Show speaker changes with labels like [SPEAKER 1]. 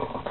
[SPEAKER 1] Oh.